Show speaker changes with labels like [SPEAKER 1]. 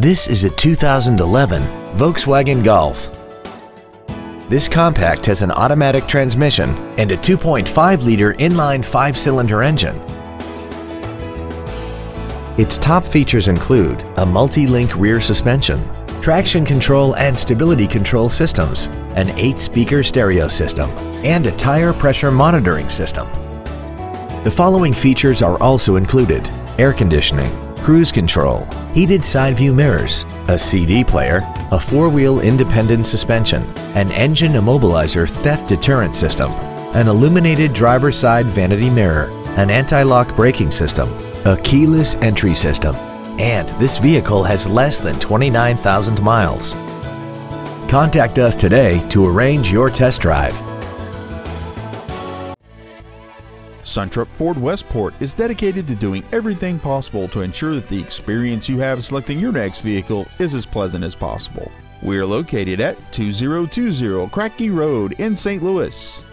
[SPEAKER 1] This is a 2011 Volkswagen Golf. This compact has an automatic transmission and a 2.5-liter inline five-cylinder engine. Its top features include a multi-link rear suspension, traction control and stability control systems, an 8-speaker stereo system, and a tire pressure monitoring system. The following features are also included. Air conditioning, cruise control, heated side view mirrors, a CD player, a four-wheel independent suspension, an engine immobilizer theft deterrent system, an illuminated driver's side vanity mirror, an anti-lock braking system, a keyless entry system, and this vehicle has less than 29,000 miles. Contact us today to arrange your test drive.
[SPEAKER 2] Suntrup Ford Westport is dedicated to doing everything possible to ensure that the experience you have selecting your next vehicle is as pleasant as possible. We are located at 2020 Kratky Road in St. Louis.